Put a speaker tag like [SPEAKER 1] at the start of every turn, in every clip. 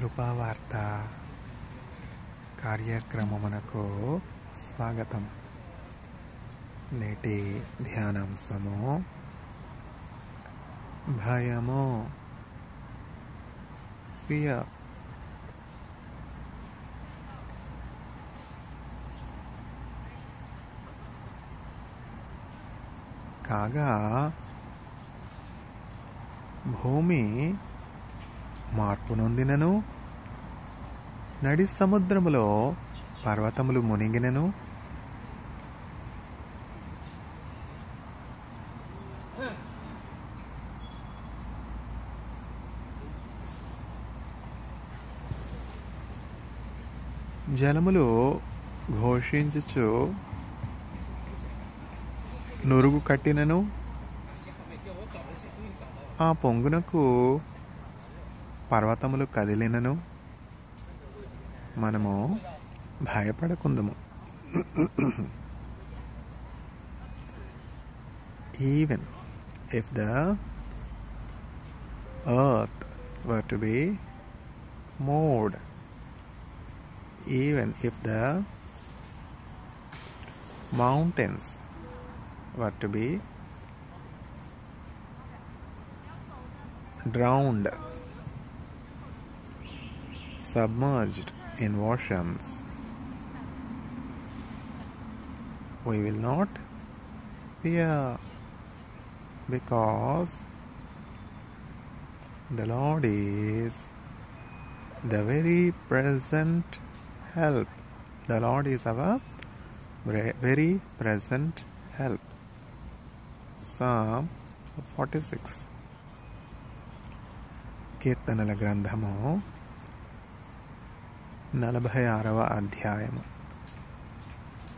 [SPEAKER 1] కృపావార్త కార్యక్రమమునకు స్వాగతం. నేటి ధ్యానాంశము భయము ఫియర్ కాగా భూమి మార్పు నొందినను. నడి సముద్రములో పర్వతములు మునిగినను. జలములు ఘోషించుచు నురుగు కట్టినను. ఆ పొంగునకు పర్వతములు కదిలినను మనము భయపడకుందము. Even if the earth were to be moved even if the mountains were to be drowned submerged in washrooms. We will not fear because the Lord is the very present help. The Lord is our very present help. Psalm 46 ಕೀರ್ತನಲ ಗ್ರಂಥಮು నలభై ఆరవ అధ్యాయము.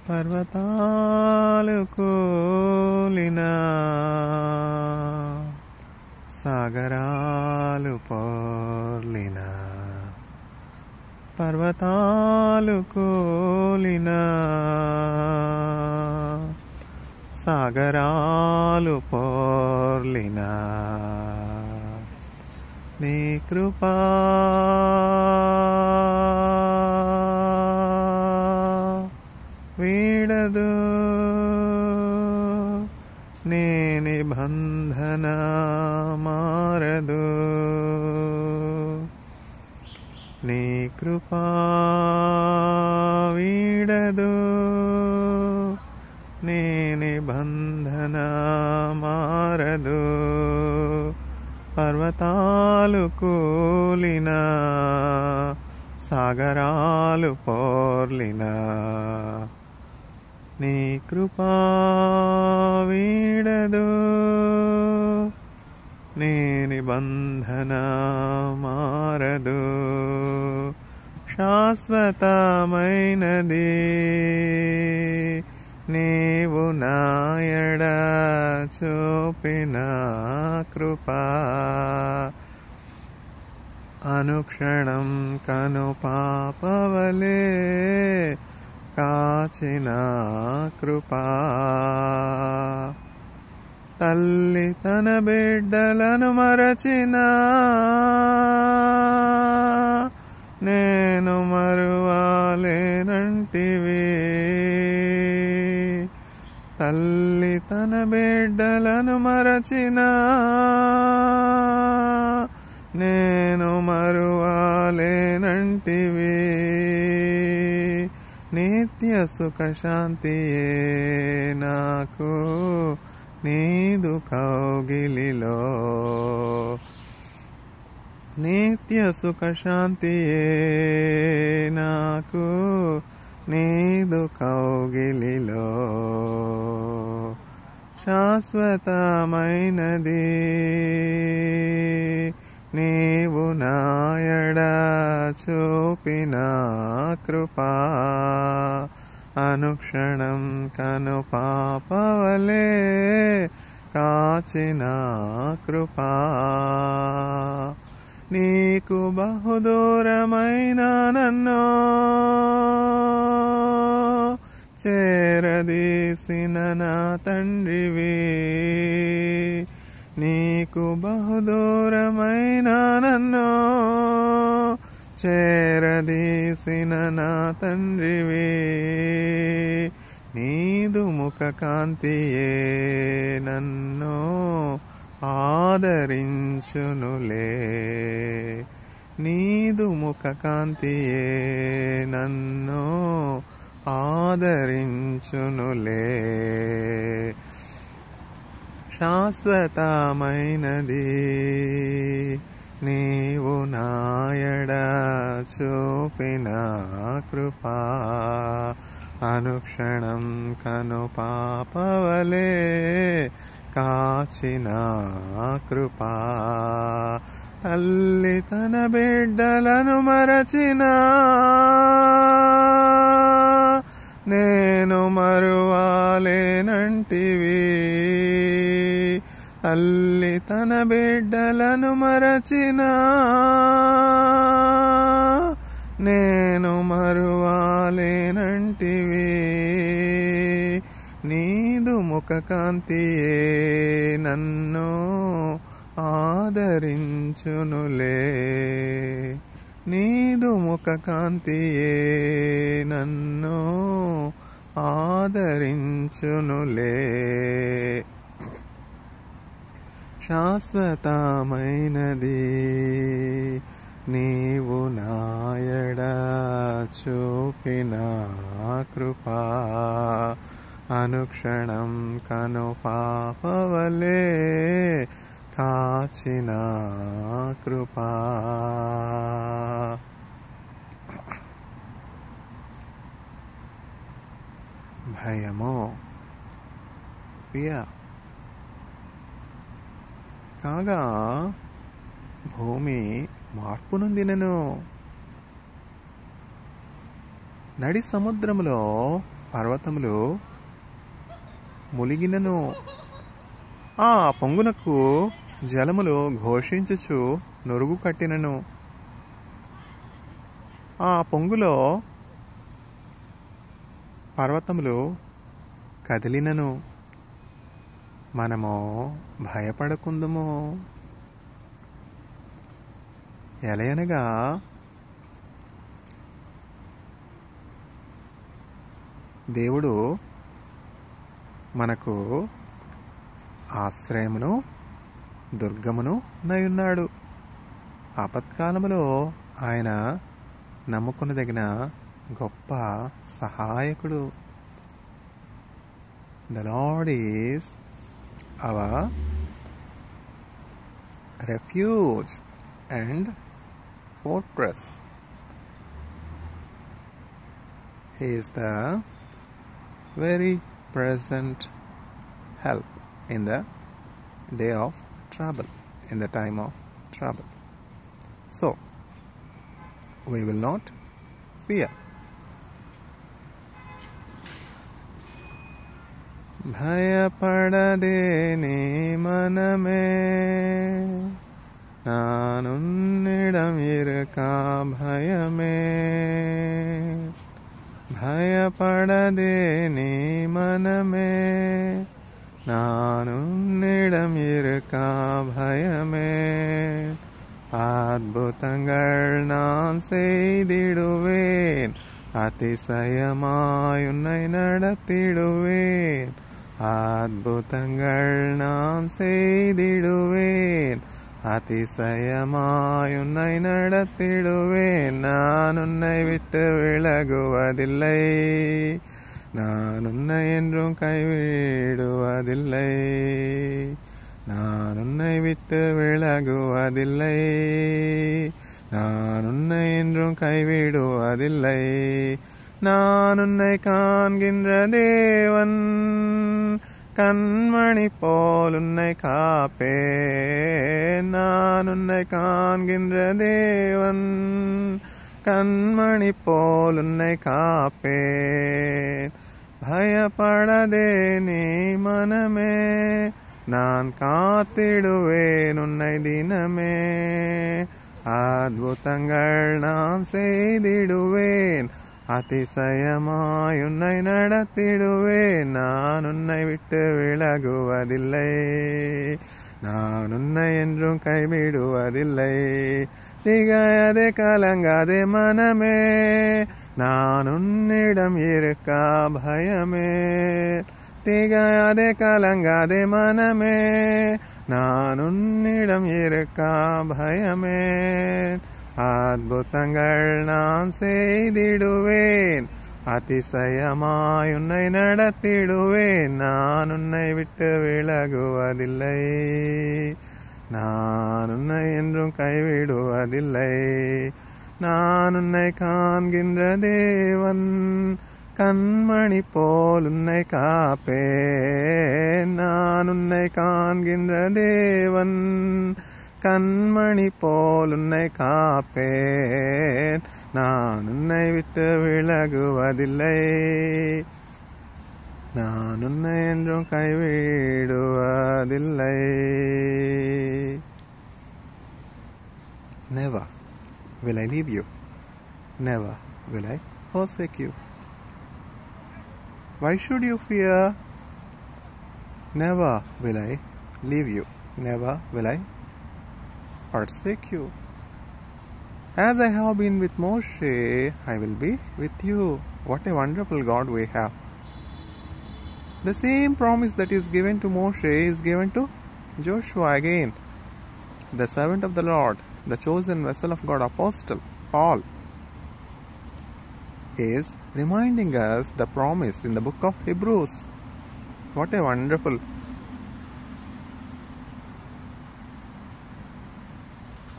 [SPEAKER 1] పర్వతాలు కూలినా సాగరాలు పోర్లిన పర్వతాలు కూలినా సాగరాలు పోర్లిన నీ కృపా వీడదు నీ నిబంధన మారదు నీ కృపా వీడదు నీ నిబంధన మారదు పర్వతాలు కూలిన సాగరాలు పోర్లినా నీ కృపా వీడదు. నీ నిబంధన మారదు. శాశ్వతమైనది నీవు నాయడ చూపిన కృపా. అనుక్షణం కను పాపవలే కాచిన కృపా. తల్లి తన బిడ్డలను మరచిన నేను మరువాలేనంటివి. తల్లి తన బిడ్డలను మరచినా సుఖశాంతియే నాకు నీదు కౌగిలిలో నిత్య సుఖశాంతియే నాకు నీదు కౌగిలిలో శాశ్వతమైనది నీవు నాయడ చూపిన కృపా. అనుక్షణం కను పాపవలే కాచిన కృపా నీకు బహుదూరమైన నన్ను చేరదీసిన నా తండ్రివి నీకు బహుదూరమైన నన్ను చేరదీసిన నా తండ్రివే. నీదు ముఖ కాంతియే నన్ను ఆదరించునులే. నీదు ముఖ కాంతియే నన్ను ఆదరించునులే. శాశ్వతమైనది. నీవు నాయడ చూపిన కృపా. అనుక్షణం కను పాపవలే కాచిన కృపా. తల్లి తన బిడ్డలను మరచిన. నేను మరువాలేనంటివి. తల్లి తన బిడ్డలను మరచిన నేను మరువాలేనంటివి. నీదు ముఖ కాంతియే నన్ను ఆదరించునులే. నీదు ముఖ కాంతియే నన్ను ఆదరించునులే. శాశ్వతమైనది. నీవు నాయడ చూపిన కృపా అనుక్షణం కను పాపవలే కాచిన కృపా. భయమో ఫియర్. కాగా భూమి మార్పు నొందినను నడి సముద్రములో పర్వతములు ములిగినను. ఆ పొంగునకు జలములు ఘోషించుచు నొరుగు కట్టినను. ఆ పొంగులో పర్వతములు కదిలినను. మనము భయపడకుందుము. ఎలయనగా దేవుడు మనకు ఆశ్రయమును దుర్గమును నయున్నాడు. ఆపత్కాలములో ఆయన నమ్ముకునదగిన గొప్ప సహాయకుడు. The lord is our refuge and fortress. He is the very present help in the day of trouble, in the time of trouble. So, we will not fear. భయపడదే నీ మనమే నానున్నిడం ఇరుకా భయమే భయపడదే నీ మనమే நானுன்னிடம் இருக்கா பயமே அற்புதங்கள் நான் செய்திடுவேன் அதிசயமாய் உன்னை நடத்திடுவேன் അത്ഭുതങ്ങൾ നാം ചെയ്തിടുവേൻ അതിശയമായി ഉന്നൈ നടത്തിടുവേൻ ഞാൻ ഉന്നൈ വിട്ട് വിളകുവതില്ലേ நான் உன்னை என்றும் கைவிடுவதில்லை. நான் உன்னை விட்டு விலகுவதில்லை. நான் உன்னை என்றும் கைவிடுவதில்லை. நான் உன்னை காண்கின்ற தேவன். கண்மணி போல் உன்னை காப்பே நான் உன்னை காண்கின்ற தேவன். கண்மணி போல் உன்னை காப்பே பயப்படதே நீ மனமே. நான் காத்திடுவேன் உன்னை தினமே. அத்புதங்கள் நான் செய்திடுவேன். அதிசயமாய் உன்னை நடத்திடுவேன் நான் உன்னை விட்டு விலகுவதில்லை. நான் உன்னை என்றும் கைவிடுவதில்லை. திகையாதே கலங்காதே மனமே. நான் உன்னிடம் இருக்கா பயமே. திகையாதே கலங்காதே மனமே. நான் உன்னிடம் இருக்கா பயமே. அற்புதங்கள் நான் செய்திடுவேன். அதிசயமாய் உன்னை நடத்திடுவேன். நான் உன்னை விட்டு விலகுவதில்லை. நான் உன்னை என்றும் கைவிடுவதில்லை. நான் உன்னை காண்கின்ற தேவன் கண்மணி போல் உன்னை காப்பேன். நான் உன்னை காண்கின்ற தேவன் கண்மணி போல் உன்னை காப்பேன் நான் உன்னை விட்டு விலகுவதில்லை நான் உன்னை என்றும் கைவிடுவதில்லை Never will I leave you. Never will I forsake you. Why should you fear? Never will I leave you. Never will I forsake you. As I have been with Moshe, I will be with you. What a wonderful God we have. The same promise that is given to Moshe is given to Joshua again, the servant of the Lord, the chosen vessel of God, Apostle Paul, is reminding us the promise in the book of Hebrews. What a wonderful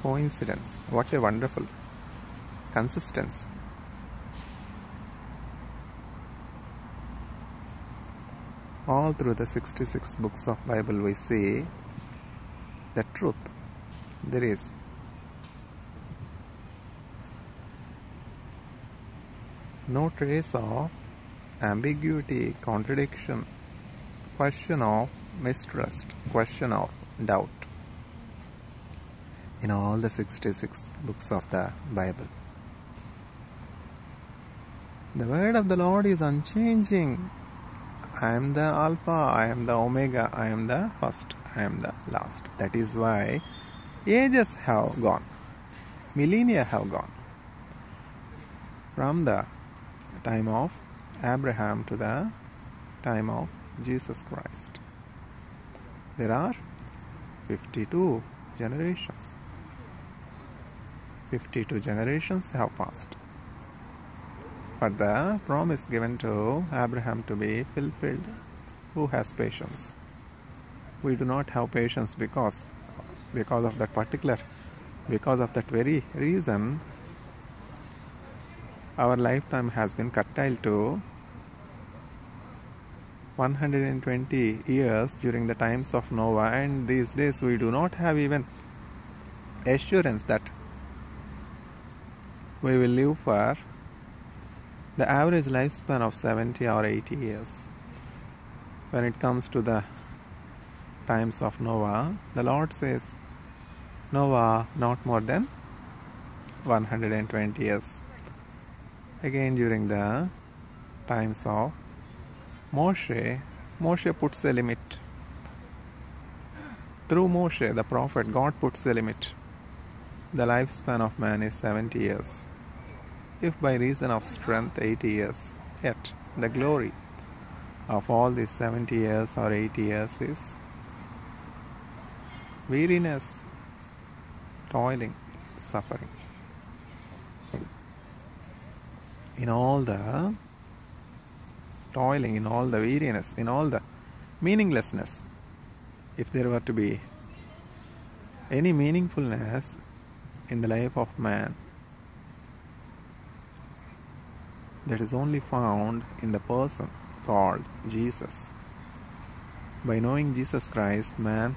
[SPEAKER 1] coincidence! What a wonderful consistency! all through the 66 books of bible we see the truth there is no trace of ambiguity contradiction question of mistrust question of doubt in all the 66 books of the bible the word of the lord is unchanging I am the Alpha, I am the Omega, I am the first, I am the last. That is why ages have gone, millennia have gone. From the time of Abraham to the time of Jesus Christ. There are 52 generations. 52 generations have passed for the promise given to Abraham to be fulfilled. Who has patience? We do not have patience because because of that particular because of that very reason our lifetime has been curtailed to 120 years during the times of Noah and these days we do not have even assurance that we will live for the average lifespan of 70 or 80 years. When it comes to the times of Noah, the Lord says, Noah not more than 120 years. Again, during the times of Moshe, Moshe puts a limit. Through Moshe, the prophet, God puts a limit. The lifespan of man is 70 years if by reason of strength 80 years, yet the glory of all these 70 years or 80 years is weariness, toiling, suffering. In all the toiling, in all the weariness, in all the meaninglessness, if there were to be any meaningfulness in the life of man, that is only found in the person called Jesus. By knowing Jesus Christ, man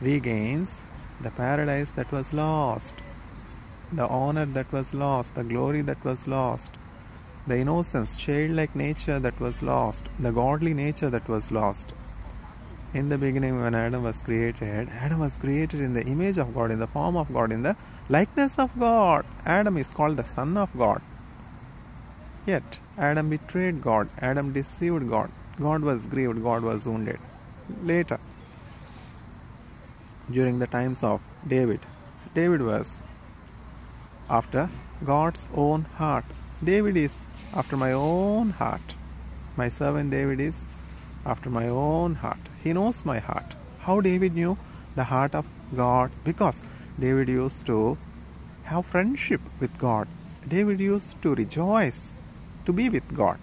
[SPEAKER 1] regains the paradise that was lost, the honor that was lost, the glory that was lost, the innocence, childlike nature that was lost, the godly nature that was lost. In the beginning, when Adam was created, Adam was created in the image of God, in the form of God, in the likeness of God. Adam is called the Son of God. Yet Adam betrayed God, Adam deceived God, God was grieved, God was wounded. Later, during the times of David, David was after God's own heart. David is after my own heart. My servant David is after my own heart. He knows my heart. How David knew the heart of God? Because David used to have friendship with God. David used to rejoice to be with God.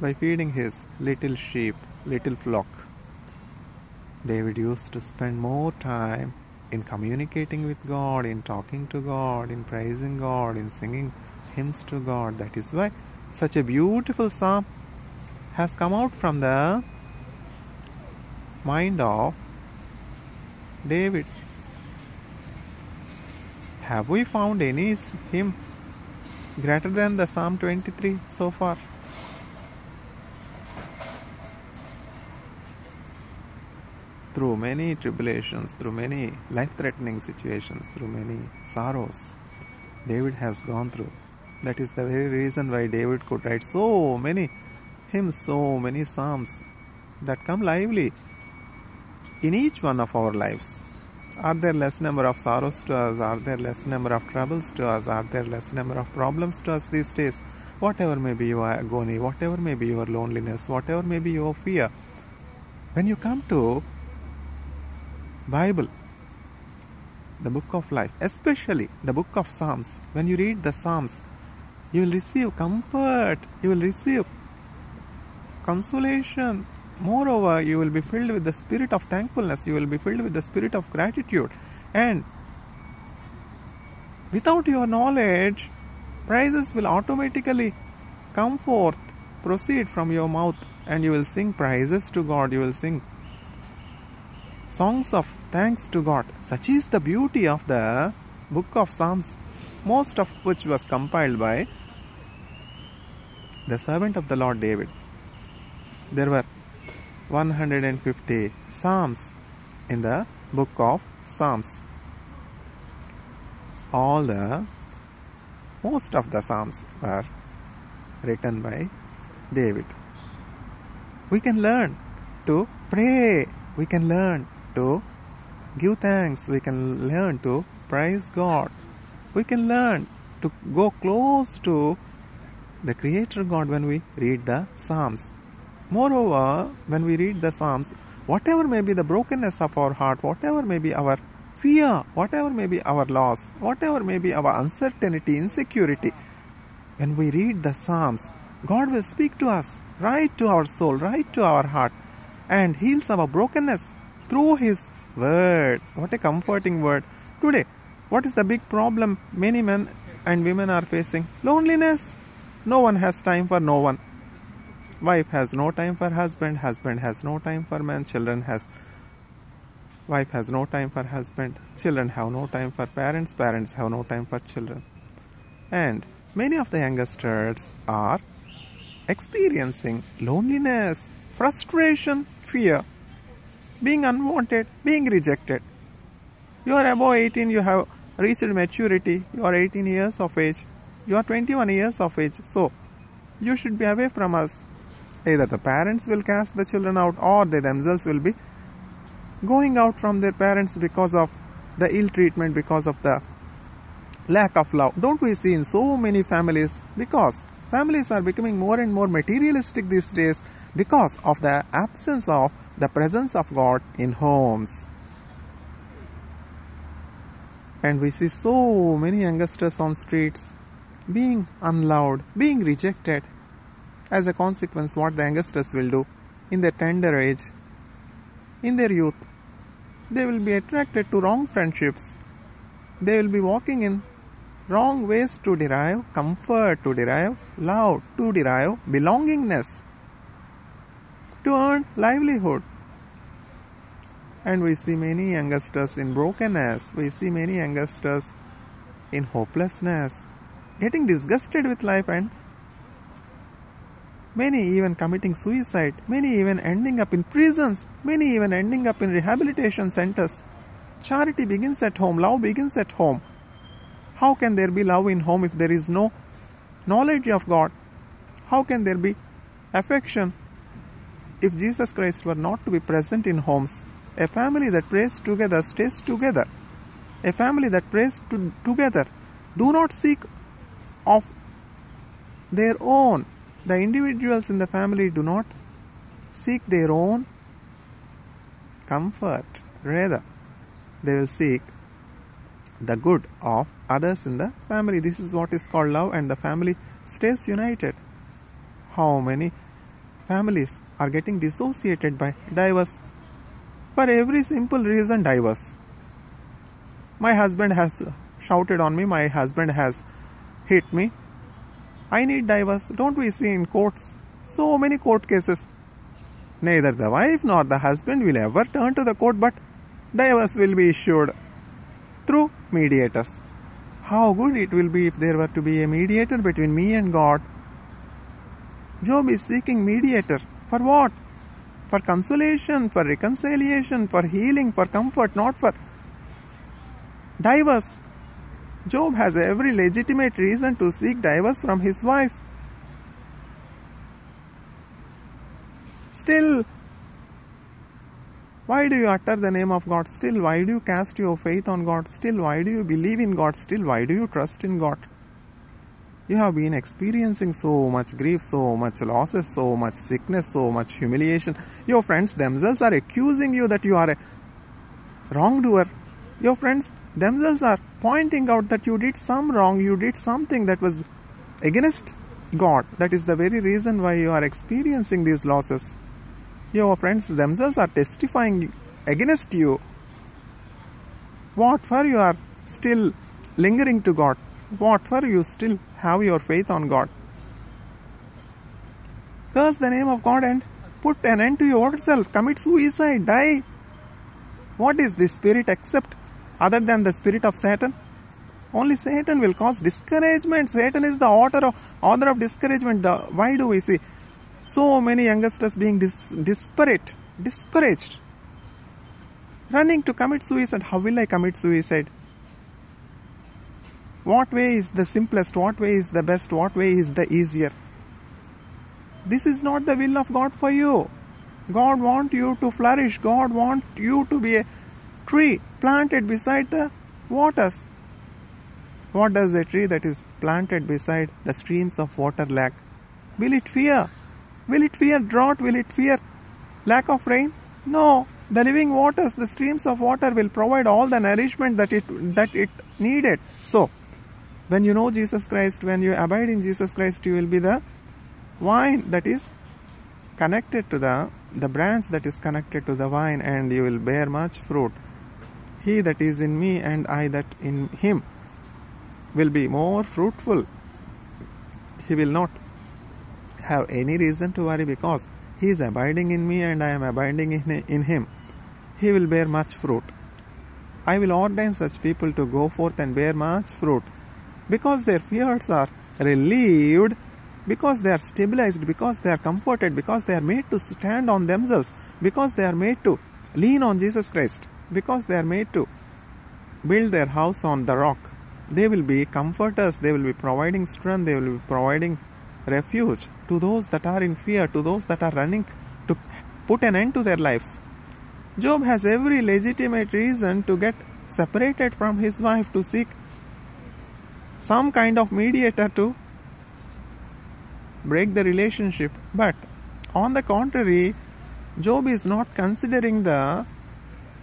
[SPEAKER 1] By feeding his little sheep, little flock, David used to spend more time in communicating with God, in talking to God, in praising God, in singing hymns to God. That is why such a beautiful psalm has come out from the mind of David. Have we found any hymn greater than the Psalm 23 so far? Through many tribulations, through many life threatening situations, through many sorrows, David has gone through. That is the very reason why David could write so many hymns, so many psalms that come lively in each one of our lives. Are there less number of sorrows to us? Are there less number of troubles to us? Are there less number of problems to us these days? Whatever may be your agony, whatever may be your loneliness, whatever may be your fear, when you come to Bible, the book of life, especially the book of Psalms, when you read the Psalms, you will receive comfort, you will receive consolation. Moreover, you will be filled with the spirit of thankfulness, you will be filled with the spirit of gratitude. And without your knowledge, praises will automatically come forth, proceed from your mouth, and you will sing praises to God, you will sing songs of thanks to God. Such is the beauty of the book of Psalms, most of which was compiled by the servant of the Lord David. There were 150 Psalms in the book of Psalms. All the most of the Psalms were written by David. We can learn to pray, we can learn to give thanks, we can learn to praise God, we can learn to go close to the Creator God when we read the Psalms. Moreover, when we read the Psalms, whatever may be the brokenness of our heart, whatever may be our fear, whatever may be our loss, whatever may be our uncertainty, insecurity, when we read the Psalms, God will speak to us, right to our soul, right to our heart, and heals our brokenness through His word. What a comforting word. Today, what is the big problem many men and women are facing? Loneliness. No one has time for no one. Wife has no time for husband, husband has no time for man, children has wife has no time for husband, children have no time for parents, parents have no time for children. And many of the youngsters are experiencing loneliness, frustration, fear, being unwanted, being rejected. You are above 18, you have reached maturity, you are 18 years of age, you are 21 years of age, so you should be away from us. Either the parents will cast the children out or they themselves will be going out from their parents because of the ill treatment, because of the lack of love. Don't we see in so many families? Because families are becoming more and more materialistic these days because of the absence of the presence of God in homes. And we see so many youngsters on streets being unloved, being rejected. As a consequence, what the youngsters will do in their tender age, in their youth, they will be attracted to wrong friendships. They will be walking in wrong ways to derive comfort, to derive love, to derive belongingness, to earn livelihood. And we see many youngsters in brokenness, we see many youngsters in hopelessness, getting disgusted with life, and many even committing suicide, many even ending up in prisons, many even ending up in rehabilitation centers. Charity begins at home, love begins at home. How can there be love in home if there is no knowledge of God? How can there be affection if Jesus Christ were not to be present in homes? A family that prays together stays together. A family that prays to, together do not seek of their own. The individuals in the family do not seek their own comfort. Rather, they will seek the good of others in the family. This is what is called love, and the family stays united. How many families are getting dissociated by divorce? For every simple reason, divorce. My husband has shouted on me, my husband has hit me. I need divorce. Don't we see in courts so many court cases? Neither the wife nor the husband will ever turn to the court, but divorce will be issued through mediators. How good it will be if there were to be a mediator between me and God. Job is seeking mediator for what? For consolation, for reconciliation, for healing, for comfort, not for divorce. Job has every legitimate reason to seek divorce from his wife. Still, why do you utter the name of God? Still, why do you cast your faith on God? Still, why do you believe in God? Still, why do you trust in God? You have been experiencing so much grief, so much losses, so much sickness, so much humiliation. Your friends themselves are accusing you that you are a wrongdoer. Your friends themselves are pointing out that you did some wrong, you did something that was against God. That is the very reason why you are experiencing these losses. Your friends themselves are testifying against you. What for you are still lingering to God? What for you still have your faith on God? Curse the name of God and put an end to yourself. Commit suicide. Die. What is this spirit except other than the spirit of Satan? Only Satan will cause discouragement. Satan is the author of author of discouragement. Uh, why do we see so many youngsters being dis- disparate, discouraged, running to commit suicide? How will I commit suicide? What way is the simplest? What way is the best? What way is the easier? This is not the will of God for you. God wants you to flourish. God wants you to be a tree planted beside the waters. What does a tree that is planted beside the streams of water lack? Will it fear? Will it fear drought? Will it fear lack of rain? No. The living waters, the streams of water will provide all the nourishment that it that it needed. So, when you know Jesus Christ, when you abide in Jesus Christ, you will be the vine that is connected to the the branch that is connected to the vine and you will bear much fruit. He that is in me and I that in him will be more fruitful. He will not have any reason to worry because he is abiding in me and I am abiding in, him. He will bear much fruit. I will ordain such people to go forth and bear much fruit because their fears are relieved, because they are stabilized, because they are comforted, because they are made to stand on themselves, because they are made to lean on Jesus Christ, because they are made to build their house on the rock. They will be comforters, they will be providing strength, they will be providing refuge to those that are in fear, to those that are running to put an end to their lives. Job has every legitimate reason to get separated from his wife to seek some kind of mediator to break the relationship. But on the contrary, Job is not considering the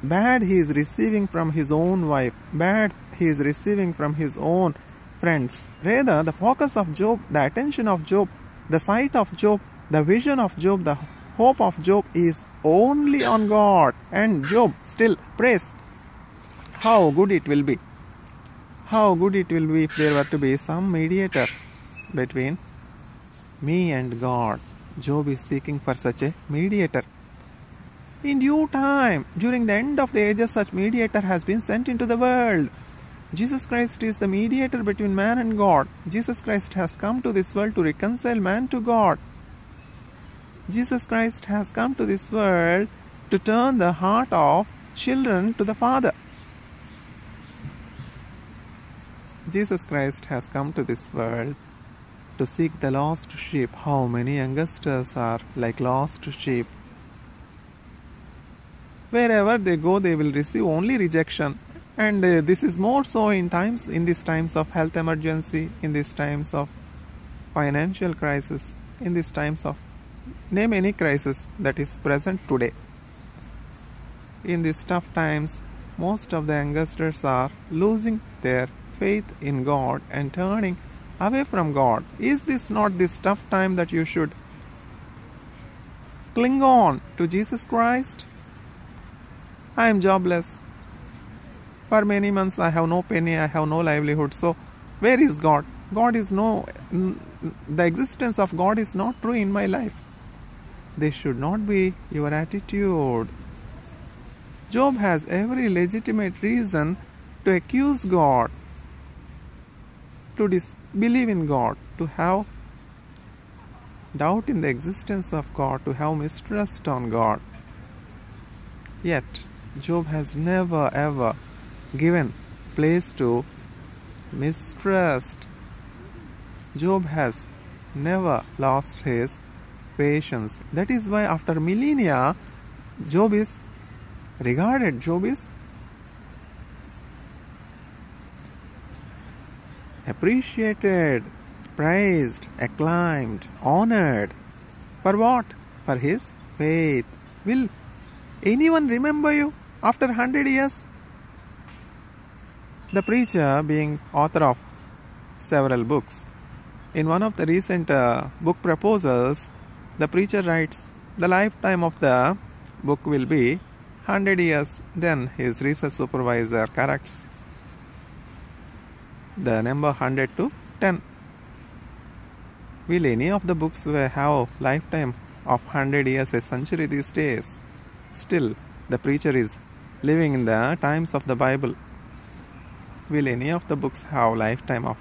[SPEAKER 1] bad he is receiving from his own wife, bad he is receiving from his own friends. Rather, the focus of Job, the attention of Job, the sight of Job, the vision of Job, the hope of Job is only on God. And Job still prays. How good it will be. How good it will be if there were to be some mediator between me and God. Job is seeking for such a mediator. In due time, during the end of the ages, such mediator has been sent into the world. Jesus Christ is the mediator between man and God. Jesus Christ has come to this world to reconcile man to God. Jesus Christ has come to this world to turn the heart of children to the Father. Jesus Christ has come to this world to seek the lost sheep. How many youngsters are like lost sheep? Wherever they go, they will receive only rejection. And uh, this is more so in times, in these times of health emergency, in these times of financial crisis, in these times of name any crisis that is present today. In these tough times, most of the youngsters are losing their faith in God and turning away from God. Is this not this tough time that you should cling on to Jesus Christ? I am jobless. For many months I have no penny, I have no livelihood. So, where is God? God is no, the existence of God is not true in my life. This should not be your attitude. Job has every legitimate reason to accuse God, to disbelieve in God, to have doubt in the existence of God, to have mistrust on God. Yet, Job has never ever given place to mistrust. Job has never lost his patience. That is why, after millennia, Job is regarded, Job is appreciated, praised, acclaimed, honored. For what? For his faith. Will anyone remember you after 100 years? The preacher, being author of several books, in one of the recent uh, book proposals, the preacher writes the lifetime of the book will be 100 years. Then his research supervisor corrects the number 100 to 10. Will any of the books have lifetime of 100 years, a century these days? Still, the preacher is living in the times of the Bible. Will any of the books have lifetime of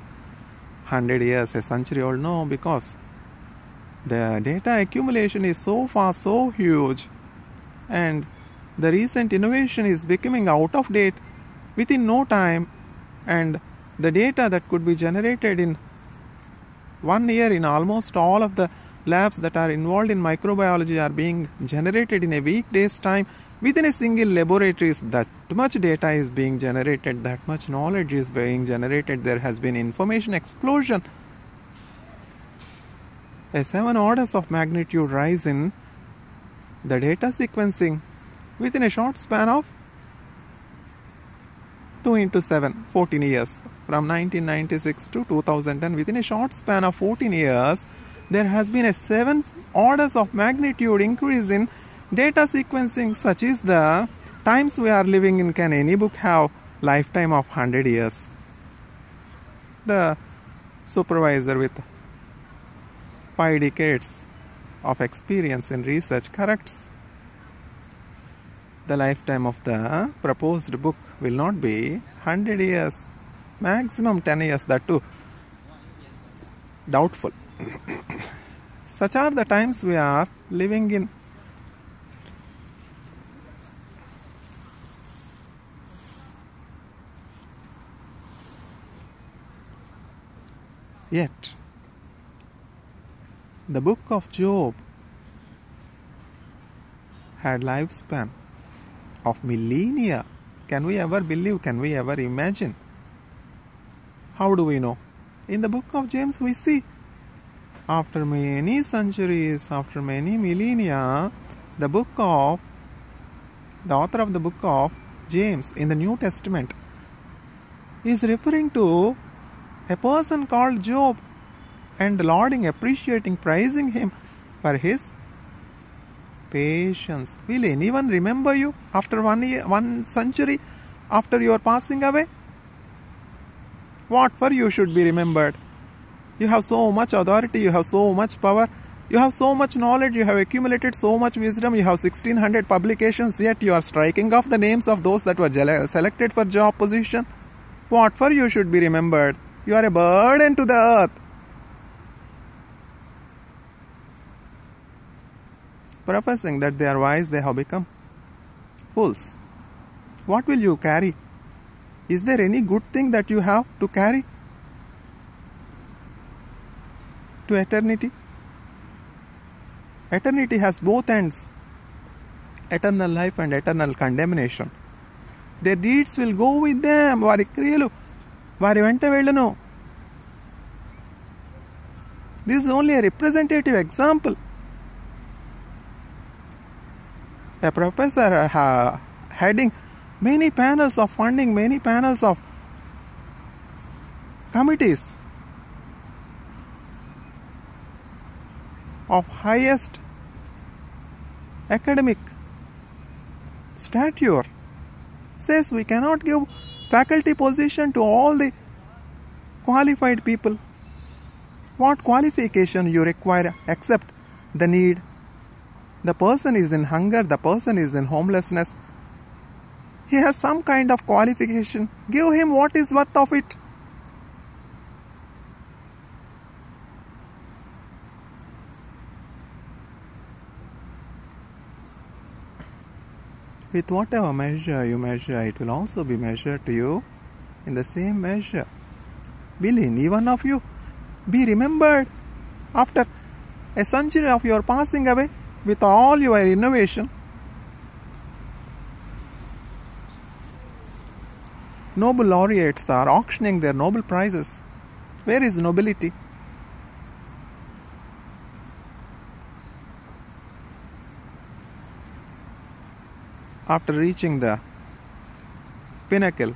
[SPEAKER 1] 100 years, a century old? No, because the data accumulation is so fast, so huge, and the recent innovation is becoming out of date within no time, and the data that could be generated in one year in almost all of the labs that are involved in microbiology are being generated in a weekday's time within a single laboratory that much data is being generated that much knowledge is being generated there has been information explosion. A seven orders of magnitude rise in the data sequencing within a short span of 2 into 7 14 years. From 1996 to 2010 within a short span of 14 years there has been a 7 orders of magnitude increase in data sequencing such is the times we are living in can any book have lifetime of 100 years? The supervisor with 5 decades of experience in research corrects the lifetime of the proposed book will not be 100 years maximum 10 years that too doubtful. Such are the times we are living in yet the book of job had lifespan of millennia. Can we ever believe? Can we ever imagine? How do we know? In the book of James, we see after many centuries, after many millennia, the book of the author of the book of James in the New Testament is referring to a person called Job and lauding, appreciating, praising him for his patience. Will anyone remember you after one year, one century after your passing away? What for you should be remembered? You have so much authority, you have so much power, you have so much knowledge, you have accumulated so much wisdom, you have 1600 publications, yet you are striking off the names of those that were selected for job position. What for you should be remembered? You are a burden to the earth. professing that they are wise, they have become fools. What will you carry? Is there any good thing that you have to carry to eternity? Eternity has both ends. eternal life and eternal condemnation. Their deeds will go with them. వారి క్రియలు వారి వెంట వెళ్ళను this is only a representative example. A professor uh, heading many panels of funding, many panels of committees of highest academic stature says we cannot give faculty position to all the qualified people. What qualification you require except the need. The person is in hunger the person is in homelessness. He has some kind of qualification. Give him what is worth of it with whatever measure you measure, it will also be measured to you in the same measure. Will any one of you be remembered after a century of your passing away with all your innovation? Nobel laureates are auctioning their Nobel prizes. Where is nobility? After reaching the pinnacle.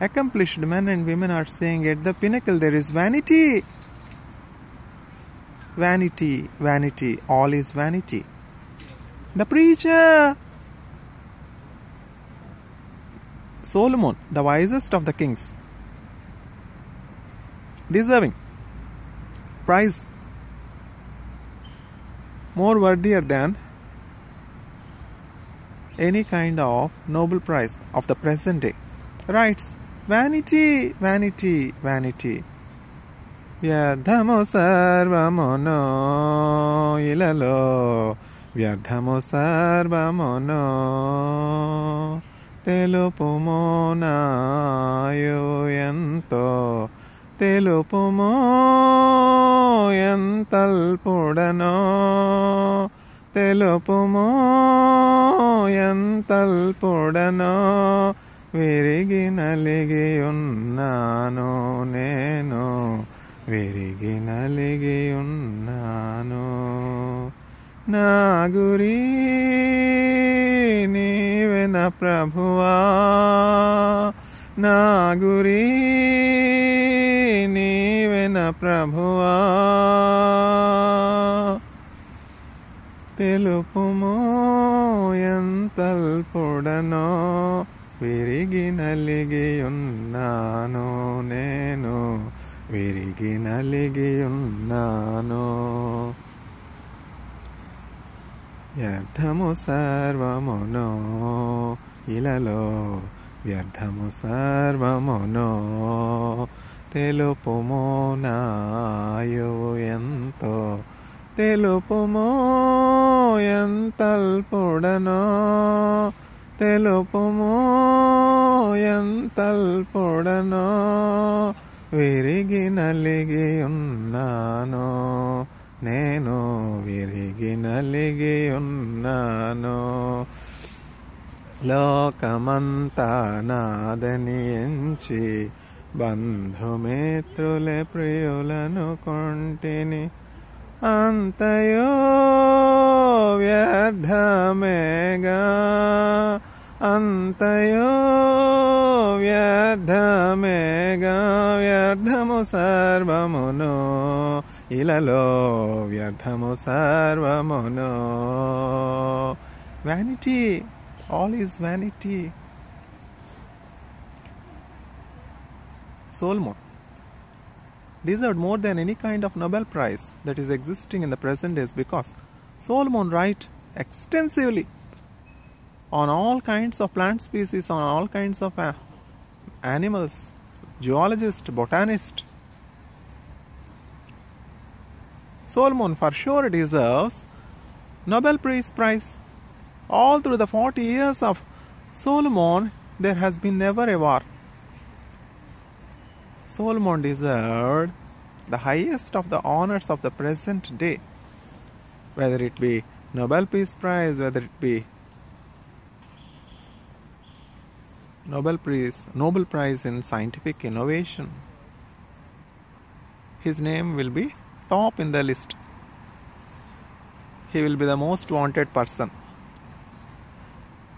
[SPEAKER 1] Accomplished men and women are saying at the pinnacle there is vanity. Vanity, vanity, all is vanity. The preacher, Solomon, the wisest of the kings, deserving prize more worthier than any kind of Nobel Prize of the present day. Writes, Vanity, vanity, vanity. వ్యర్థము సర్వమును ఇలలో వ్యర్థము సర్వమును తెలుపుమో నాయు ఎంతో తెలుపుమో? ఎంతల్పుడనో తెలుపుమో? ఎంతల్పుడనో విరిగి నలిగి ఉన్నాను నేను. విరిగి నలిగి ఉన్నాను నా గురి నీవెన ప్రభువా. నా గురి నీవెన ప్రభువా. తెలుపుమో ఎంతల్పుడనో విరిగి నలిగి ఉన్నాను నేను విరిగి నలిగి ఉన్నాను వ్యర్థము సర్వమును ఇలలో వ్యర్థము సర్వమును తెలుపుమో నాయు ఎంతో తెలుపుమో ఎంతల్పుడనో తెలుపుమో ఎంతల్పుడనో విరిగి నలిగి ఉన్నాను నేను విరిగి నలిగి ఉన్నాను లోకమంతా నాదని ఎంచి বন্ধু মিত্রলে প্রিয়লানো কণ্টিনি অন্তয় ব্যধমেগা অন্তয় व्यर्थमेगा व्यर्थमु सर्वमुनो, इललो व्यर्थमु सर्वमुनो। Vanity all is vanity Solomon deserved more than any kind of Nobel Prize that is existing in the present days because Solomon wrote extensively on all kinds of plant species, on all kinds of uh, animals, geologist, botanist. Solomon for sure deserves Nobel Peace Prize all through the 40 years of Solomon, there has been never a war. Solomon deserved the highest of the honors of the present day. whether it be Nobel Peace Prize, whether it be Nobel Prize, Nobel Prize in scientific innovation, his name will be top in the list. He will be the most wanted person,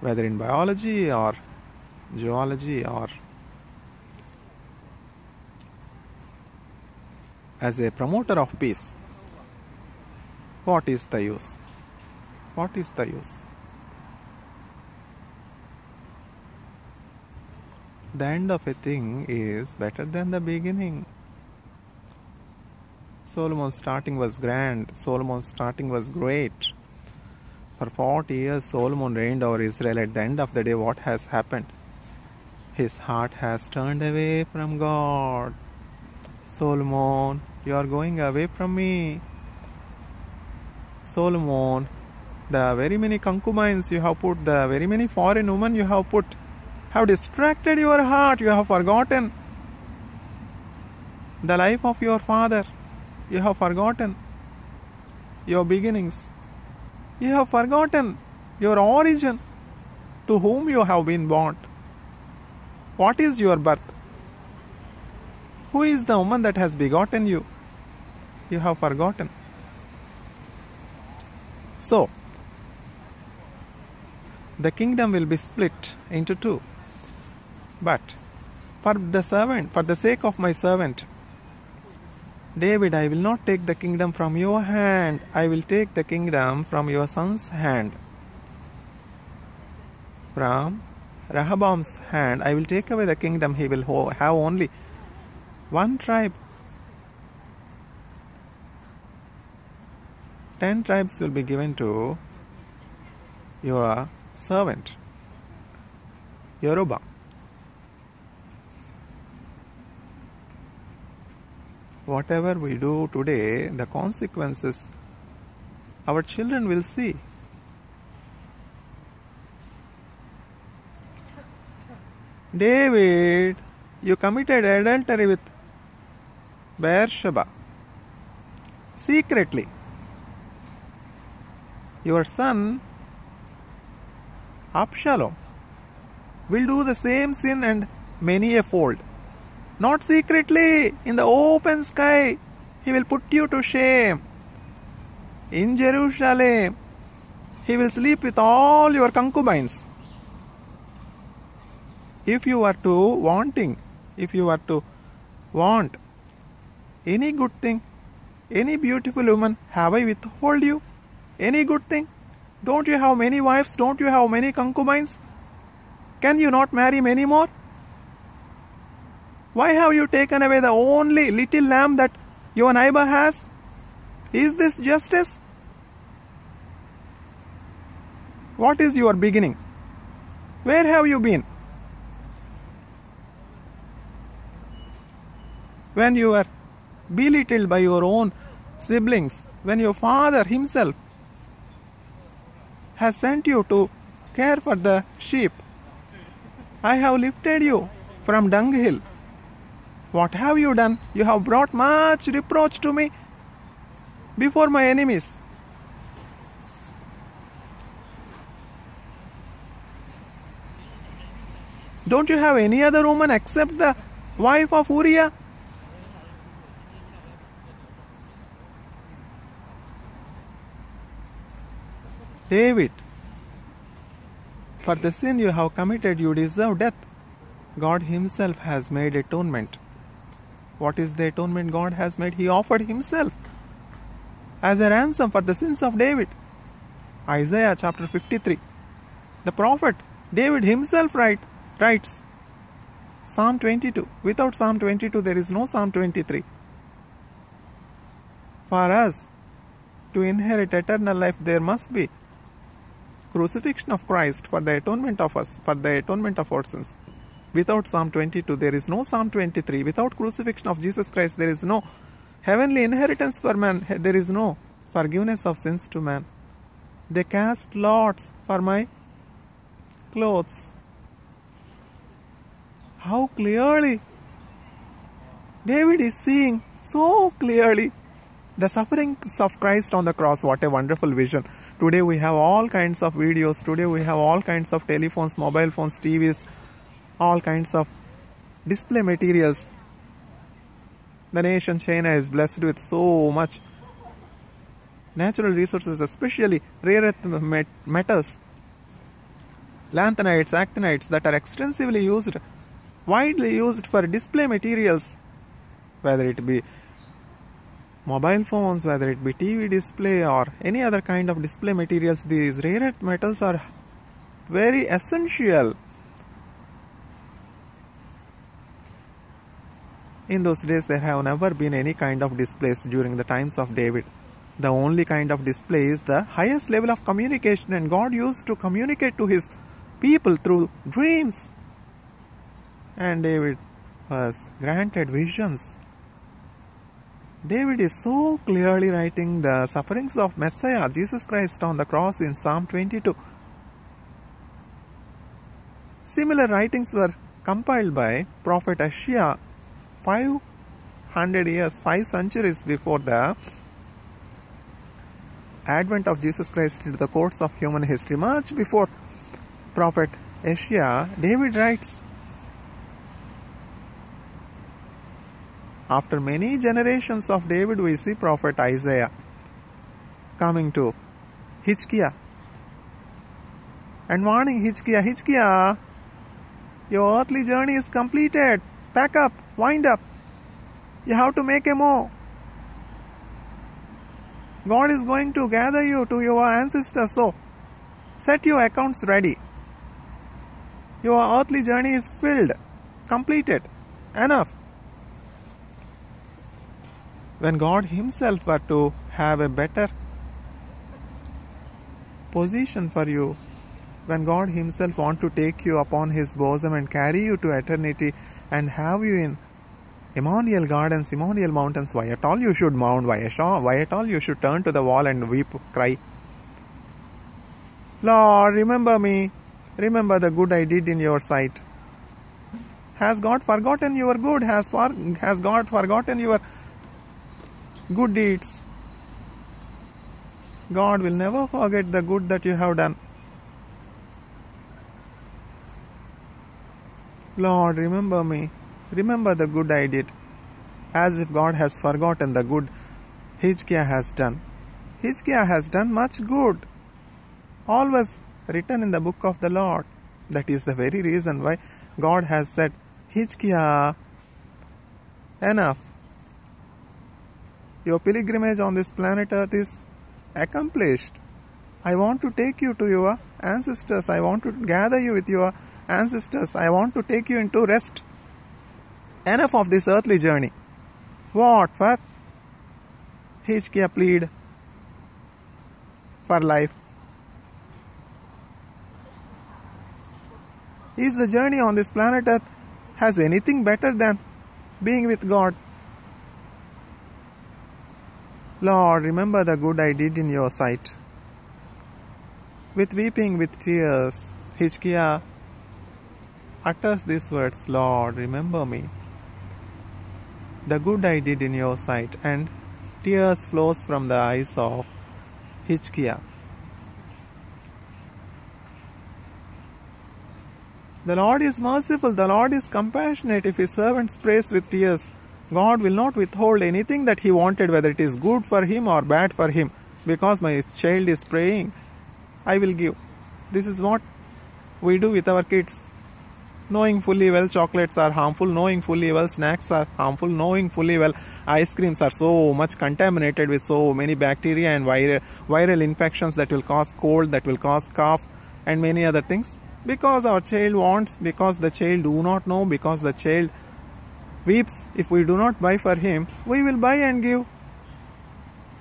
[SPEAKER 1] whether in biology or zoology or as a promoter of peace. What is the use? What is the use? The end of a thing is better than the beginning. Solomon's starting was grand, Solomon's starting was great. For 40 years, Solomon reigned over Israel. At the end of the day, what has happened? His heart has turned away from God. Solomon, you are going away from me. Solomon, the very many concubines you have put, the very many foreign women you have put, have distracted your heart. You have forgotten the life of your father. You have forgotten your beginnings. You have forgotten your origin, to whom you have been born. What is your birth? Who is the woman that has begotten you? You have forgotten. So, the kingdom will be split into two. But for the servant, for the sake of my servant, David, I will not take the kingdom from your hand, I will take the kingdom from your son's hand. From Rehoboam's hand, I will take away the kingdom, he will have only one tribe. Ten tribes will be given to your servant, Jeroboam. whatever we do today, the consequences our children will see. David, you committed adultery with Bathsheba secretly. Your son Absalom will do the same sin and many a fold. Not secretly, in the open sky, he will put you to shame. In Jerusalem, he will sleep with all your concubines. If you are to wanting, if you are to want any good thing, any beautiful woman, have I withhold you? Any good thing? Don't you have many wives? Don't you have many concubines? Can you not marry many more? Why have you taken away the only little lamb that your neighbor has? Is this justice? What is your beginning? Where have you been? When you were belittled by your own siblings, when your father himself has sent you to care for the sheep, I have lifted you from dunghill what have you done? You have brought much reproach to me before my enemies. Don't you have any other woman except the wife of Uriah? David, for the sin you have committed, you deserve death. God Himself has made atonement. What is the atonement God has made? He offered Himself as a ransom for the sins of David. Isaiah chapter 53. The prophet David himself write, writes Psalm 22. Without Psalm 22, there is no Psalm 23. For us to inherit eternal life, there must be crucifixion of Christ for the atonement of us, for the atonement of our sins. Without Psalm 22, there is no Psalm 23. Without crucifixion of Jesus Christ, there is no heavenly inheritance for man. There is no forgiveness of sins to man. They cast lots for my clothes. How clearly David is seeing so clearly The sufferings of Christ on the cross, what a wonderful vision. Today we have all kinds of videos, today we have all kinds of telephones, mobile phones, TVs, all kinds of display materials. The nation China is blessed with so much natural resources, especially rare earth metals, lanthanides, actinides that are extensively used, widely used for display materials, whether it be mobile phones, whether it be TV display or any other kind of display materials, these rare earth metals are very essential. In those days, there have never been any kind of displays during the times of David. The only kind of display is the highest level of communication, and God used to communicate to His people through dreams. And David was granted visions David is so clearly writing the sufferings of Messiah, Jesus Christ, on the cross in Psalm 22. Similar writings were compiled by Prophet Isaiah 500 years, 5 centuries before the advent of Jesus Christ into the courts of human history. Much before Prophet Isaiah, David writes After many generations of David, we see prophet Isaiah coming to Hizkiah and warning Hizkiah, Hizkiah, your earthly journey is completed. Pack up, wind up. You have to make a move. God is going to gather you to your ancestors, so set your accounts ready. Your earthly journey is filled, completed, enough when God Himself were to have a better position for you, when God Himself want to take you upon His bosom and carry you to eternity and have you in Emmanuel Gardens, Emmanuel Mountains, why at all you should mourn, why at all, why at all you should turn to the wall and weep, cry. Lord, remember me, remember the good I did in your sight. Has God forgotten your good? Has, for, has God forgotten your good deeds. God will never forget the good that you have done. Lord, remember me. Remember the good I did. As if God has forgotten the good Hizkiah has done. Hizkiah has done much good. Always written in the book of the Lord. That is the very reason why God has said, Hizkiah, enough. Your pilgrimage on this planet Earth is accomplished. I want to take you to your ancestors. I want to gather you with your ancestors. I want to take you into rest. Enough of this earthly journey. What for? Hizkiah plead for life. Is the journey on this planet Earth has anything better than being with God? Lord, remember the good I did in your sight. With weeping, with tears, Hizkiah utters these words Lord, remember me. The good I did in your sight, and tears flows from the eyes of Hizkiah. The Lord is merciful, the Lord is compassionate if his servants prays with tears. God will not withhold anything that He wanted, whether it is good for him or bad for him, because my child is praying, I will give. This is what we do with our kids. Knowing fully well chocolates are harmful, knowing fully well snacks are harmful, knowing fully well ice creams are so much contaminated with so many bacteria and viral, viral infections that will cause cold, that will cause cough, and many other things. Because our child wants, because the child do not know, because the child weeps if we do not buy for him, we will buy and give.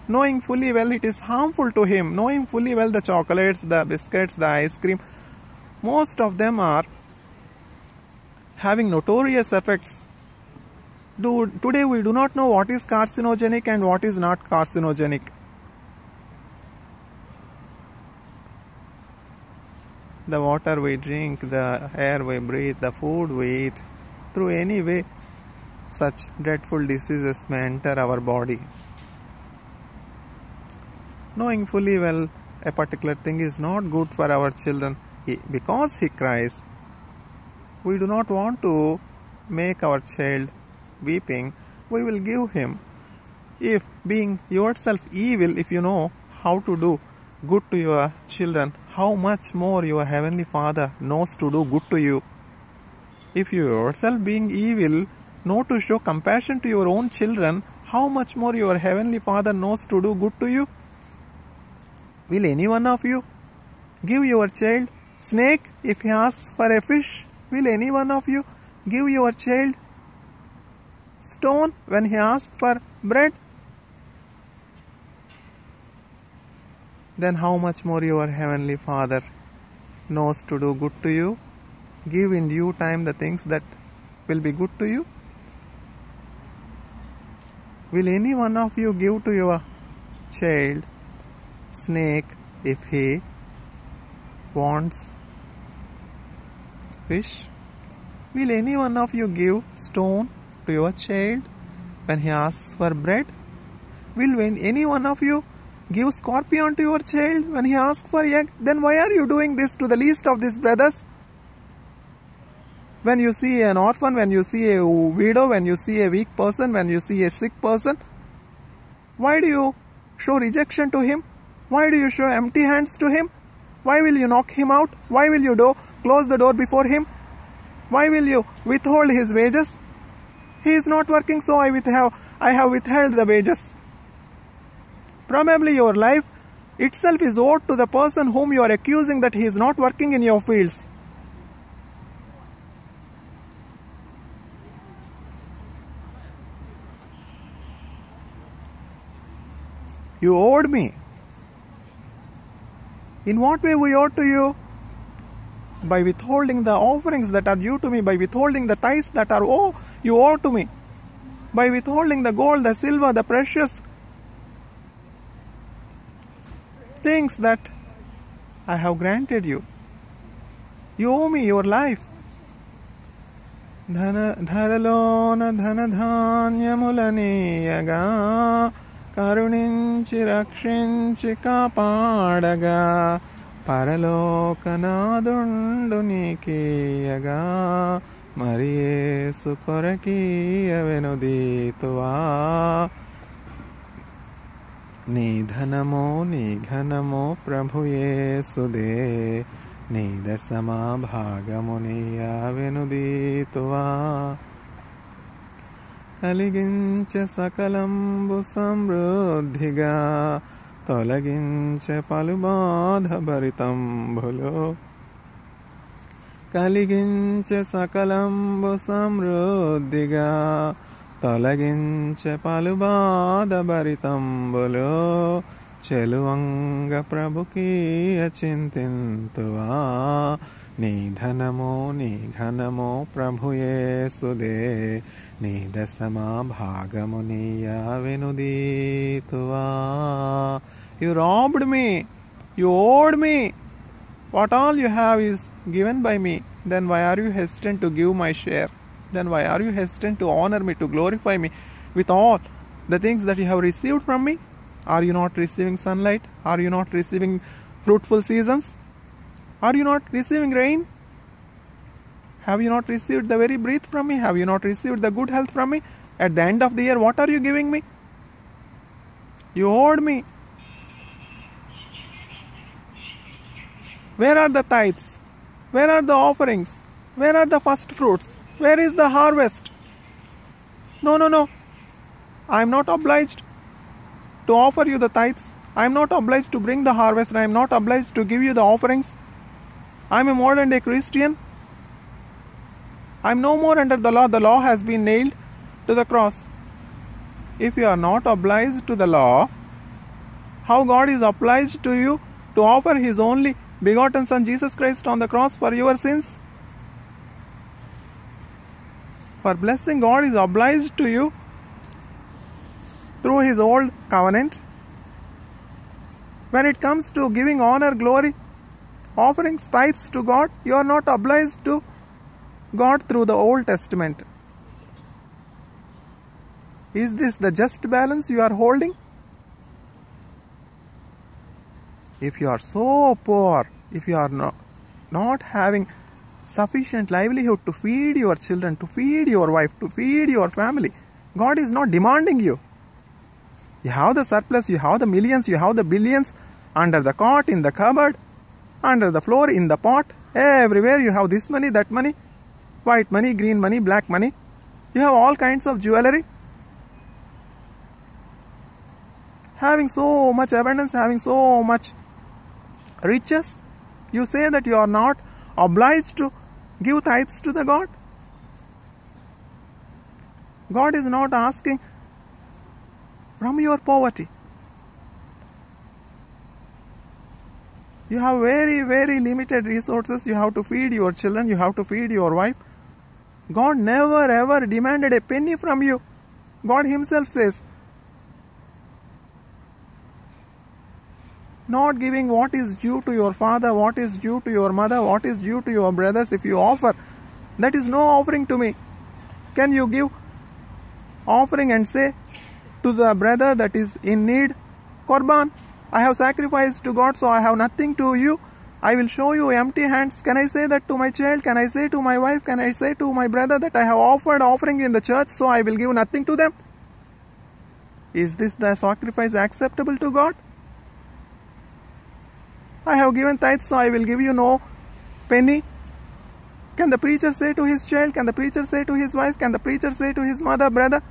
[SPEAKER 1] Knowing fully well it is harmful to him, knowing fully well the chocolates, the biscuits, the ice cream, most of them are having notorious effects. Do, today we do not know what is carcinogenic and what is not carcinogenic. The water we drink, the air we breathe, the food we eat, through any way such dreadful diseases may enter our body. knowing fully well a particular thing is not good for our children, because he cries, we do not want to make our child weeping, we will give him. If being yourself evil, if you know how to do good to your children, how much more your heavenly Father knows to do good to you. If you yourself being evil know to show compassion to your own children, how much more your heavenly Father knows to do good to you? Will any one of you give your child snake if he asks for a fish? Will any one of you give your child stone when he asks for bread? Then how much more your heavenly Father knows to do good to you? Give in due time the things that will be good to you. Will any one of you give to your child snake if he wants fish? Will any one of you give stone to your child when he asks for bread? Will any one of you give scorpion to your child when he asks for egg? Then why are you doing this to the least of these brothers? When you see an orphan, when you see a widow, when you see a weak person, when you see a sick person, why do you show rejection to him? Why do you show empty hands to him? Why will you knock him out? Why will you do, close the door before him? Why will you withhold his wages? He is not working, so I, withheld, I have withheld the wages. Probably your life itself is owed to the person whom you are accusing that he is not working in your fields. You owed me. In what way we owe to you? By withholding the offerings that are due to me, by withholding the tithes that are oh you owe to me, by withholding the gold, the silver, the precious things that I have granted you. You owe me your life. ధన ధరలోన ధనధాన్యములనీయగా కరుణించి రక్షించి కాపాడగా పరలోకనాదుండు నీకీయగా మరి యేసు కొరకీయవెనుదీతువా నీ ధనమో నీ ఘనమో ప్రభుయేసుదే నీ దశమా భాగమునియావెనుదీతువా కలిగించ సకలంబు సమృద్ధిగా తొలగించ పలు బాధ భరితంబులో కలిగించే సకలంబు సమృద్ధిగా తొలగించ పలు బాధ భరితంబులో చెలువంగ ప్రభుకీయ చింతింతువా నీ ధనమో నీ ఘనమో ప్రభుయేసుదే సుదే Nidasama Bhagamuniya Vinuditva. You robbed me. You owed me. What all you have is given by me. Then why are you hesitant to give my share? Then why are you hesitant to honor me, to glorify me with all the things that you have received from me? Are you not receiving sunlight? Are you not receiving fruitful seasons? Are you not receiving rain? Have you not received the very breath from me? Have you not received the good health from me? At the end of the year, what are you giving me? You owed me. Where are the tithes? Where are the offerings? Where are the first fruits? Where is the harvest? No, no, no. I am not obliged to offer you the tithes. I am not obliged to bring the harvest. I am not obliged to give you the offerings. I am a modern day Christian. I am no more under the law. The law has been nailed to the cross. If you are not obliged to the law, how God is obliged to you to offer His only begotten Son Jesus Christ on the cross for your sins? For blessing, God is obliged to you through His old covenant. When it comes to giving honor, glory, offerings, tithes to God, you are not obliged to God through the Old Testament. Is this the just balance you are holding? if you are so poor, if you are not, not having sufficient livelihood to feed your children, to feed your wife, to feed your family, God is not demanding you. You have the surplus, you have the millions, you have the billions under the cot, in the cupboard, under the floor, in the pot, everywhere you have this money, that money, white money, green money, black money. You have all kinds of jewelry. Having so much abundance, having so much riches, you say that you are not obliged to give tithes to the God? God is not asking from your poverty. You have very, very limited resources. You have to feed your children, you have to feed your wife. God never ever demanded a penny from you. God Himself says, not giving what is due to your father, what is due to your mother, what is due to your brothers, if you offer, that is no offering to me. Can you give offering and say to the brother that is in need, Korban, I have sacrificed to God, so I have nothing to you. I will show you empty hands. Can I say that to my child? Can I say to my wife? Can I say to my brother that I have offered offering in the church, so I will give nothing to them? Is this the sacrifice acceptable to God? I have given tithes, so I will give you no penny. Can the preacher say to his child? Can the preacher say to his wife? Can the preacher say to his mother, brother?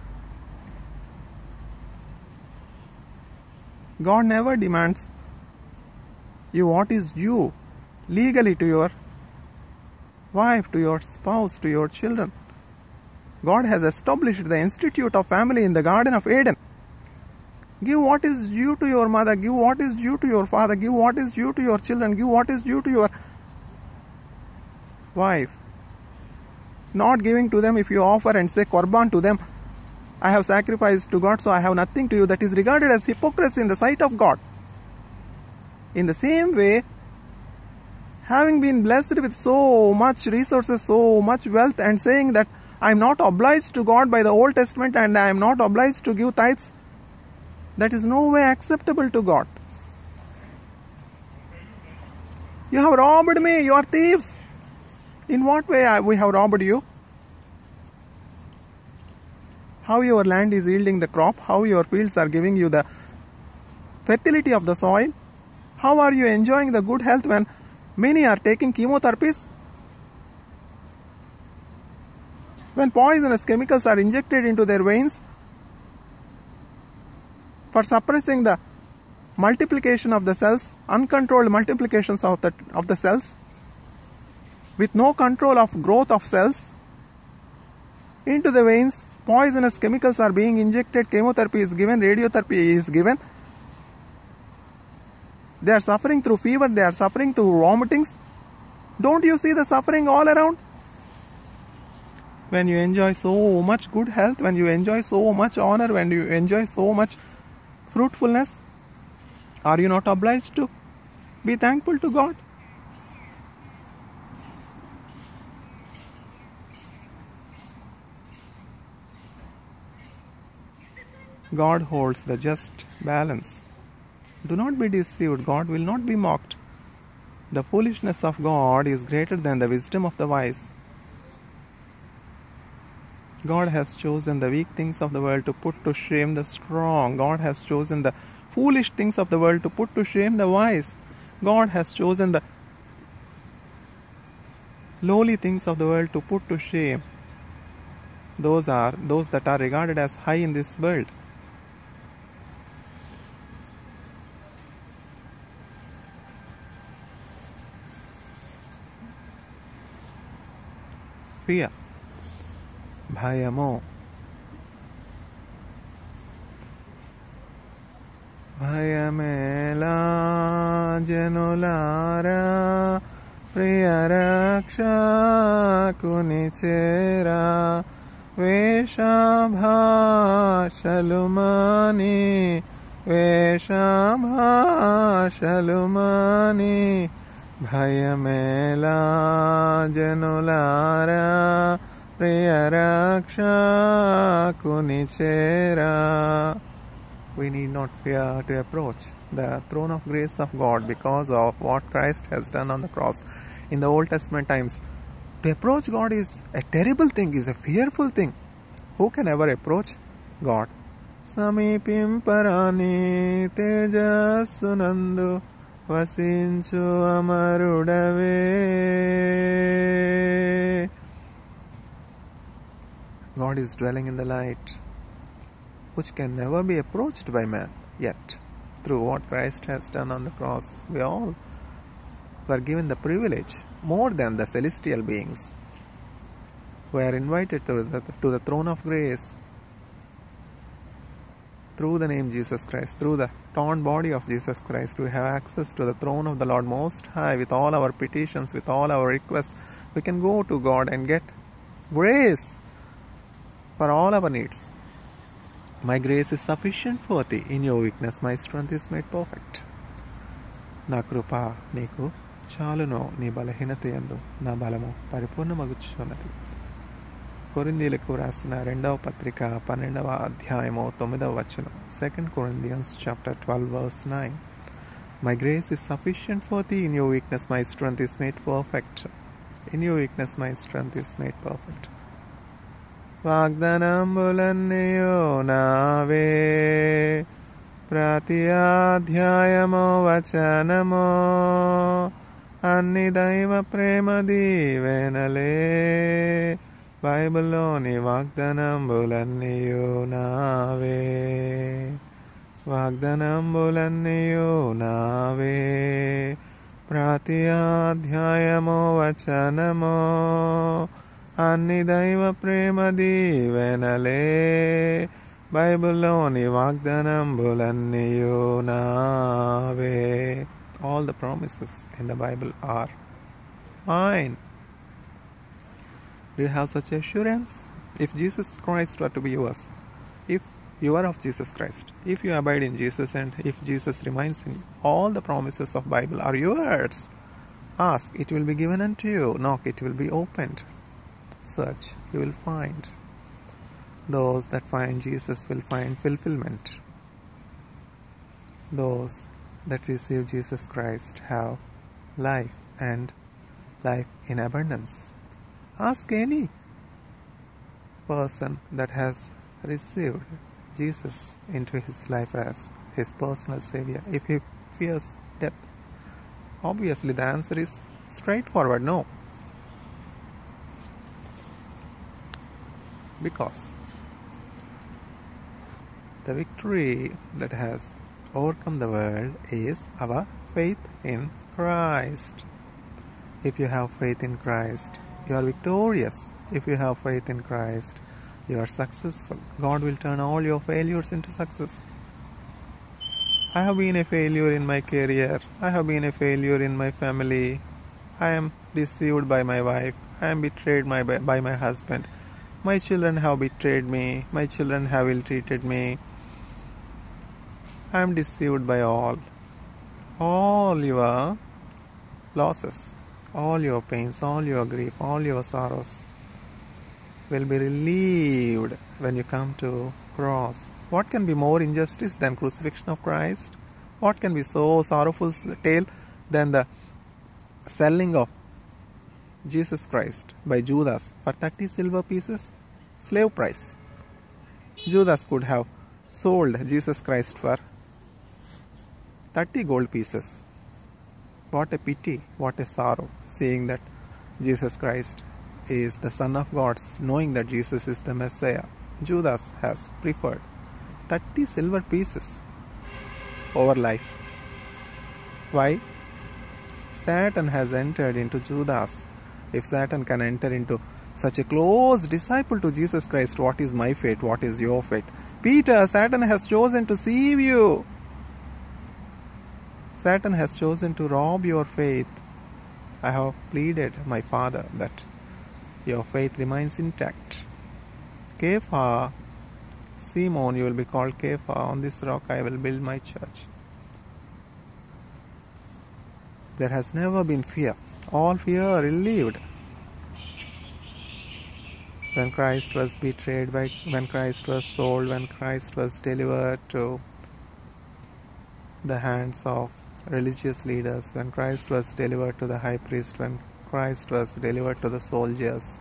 [SPEAKER 1] God never demands you what is due legally to your wife, to your spouse, to your children. God has established the institute of family in the Garden of Eden. Give what is due to your mother, give what is due to your father, give what is due to your children, give what is due to your wife. Not giving to them if you offer and say korban to them, I have sacrificed to God, so I have nothing to you. That is regarded as hypocrisy in the sight of God. In the same way, having been blessed with so much resources, so much wealth, and saying that I am not obliged to God by the Old Testament and I am not obliged to give tithes, that is no way acceptable to God. You have robbed me, you are thieves. In what way we have robbed you? How your land is yielding the crop, how your fields are giving you the fertility of the soil, how are you enjoying the good health when many are taking chemotherapies? When poisonous chemicals are injected into their veins, for suppressing the multiplication of the cells, uncontrolled multiplications of the, of the cells, with no control of growth of cells, into the veins, poisonous chemicals are being injected, chemotherapy is given, radiotherapy is given. They are suffering through fever, they are suffering through vomitings. Don't you see the suffering all around? When you enjoy so much good health, when you enjoy so much honor, when you enjoy so much fruitfulness? Are you not obliged to be thankful to God? God holds the just balance. Do not be deceived, God will not be mocked. The foolishness of God is greater than the wisdom of the wise. God has chosen the weak things of the world to put to shame the strong. God has chosen the foolish things of the world to put to shame the wise. God has chosen the lowly things of the world to put to shame. Those are those that are regarded as high in this world. Fear. భయము భయమేలా జనులారా ప్రియ రక్షకుని చేరా వేషభాషలు మాని వేషభాషలు మాని భయమేలా జనులారా ప్రియ రక్షకుని చేరా we need not fear to approach the throne of grace of God because of what Christ has done on the cross. In the Old Testament times, to approach God is a terrible thing, is a fearful thing. Who can ever approach God? సమీపింపరాని తేజస్సునందు వసించు అమరుడవే God is dwelling in the light, which can never be approached by man. Yet, through what Christ has done on the cross, we all were given the privilege, more than the celestial beings, who are invited to the, to the throne of grace through the name Jesus Christ, through the torn body of Jesus Christ, we have access to the throne of the Lord Most High with all our petitions, with all our requests. We can go to God and get grace for all our needs. My grace is sufficient for thee. In your weakness, my strength is made perfect. నా కృప నీకు చాలును నీ బలహీనత ఎందు నా బలము పరిపూర్ణమగుచున్నది కొరిందీలకు రాసిన రెండవ పత్రిక పన్నెండవ అధ్యాయము తొమ్మిదవ వచనం second Corinthians chapter twelve verse nine my grace is sufficient for the in your weakness my strength is made perfect in your weakness my strength is made perfect వాగ్దానంబులన్నయో నావే ప్రతి అధ్యాయమో వచనమో అన్ని దైవ ప్రేమ దీవెనలే బైబిల్లోని వాగ్దానంబులన్నయో నావే వాగ్దానంబులన్నయో నావే ప్రతి అధ్యాయమో వచనమో అన్ని దైవ ప్రేమ దీవెనలే బైబిల్లోని వాగ్దానంబులన్నయో నావే all the promises in the Bible are mine do you have such assurance? If Jesus Christ were to be yours, if you are of Jesus Christ, if you abide in Jesus and if Jesus remains in you, all the promises of Bible are yours. Ask, it will be given unto you. Knock, it will be opened. Search, you will find. Those that find Jesus will find fulfillment. Those that receive Jesus Christ have life and life in abundance. Ask any person that has received Jesus into his life as his personal Savior if he fears death. Obviously, the answer is straightforward no. Because the victory that has overcome the world is our faith in Christ. If you have faith in Christ, you are victorious. If you have faith in Christ, you are successful. God will turn all your failures into success. I have been a failure in my career. I have been a failure in my family. I am deceived by my wife. I am betrayed my, by my husband. My children have betrayed me. My children have ill treated me. I am deceived by all. All your losses, all your pains, all your grief, all your sorrows will be relieved when you come to cross. What can be more injustice than crucifixion of Christ? What can be so sorrowful tale than the selling of Jesus Christ by Judas for 30 silver pieces? Slave price. Judas could have sold Jesus Christ for 30 gold pieces. What a pity, what a sorrow, seeing that Jesus Christ is the Son of God, knowing that Jesus is the Messiah. Judas has preferred 30 silver pieces over life. Why? Satan has entered into Judas. If Satan can enter into such a close disciple to Jesus Christ, what is my fate? What is your fate? Peter, Satan has chosen to deceive you. Satan has chosen to rob your faith. I have pleaded, my Father, that your faith remains intact. Kepha, Simon, you will be called Kepha. On this rock I will build my church. There has never been fear. All fear relieved. When Christ was betrayed, by, when Christ was sold, when Christ was delivered to the hands of religious leaders, when Christ was delivered to the high priest, when Christ was delivered to the soldiers,